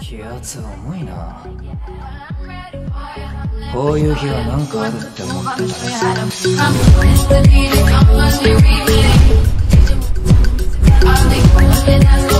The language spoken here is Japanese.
気圧重いな。こういう日は何かあるって思ってた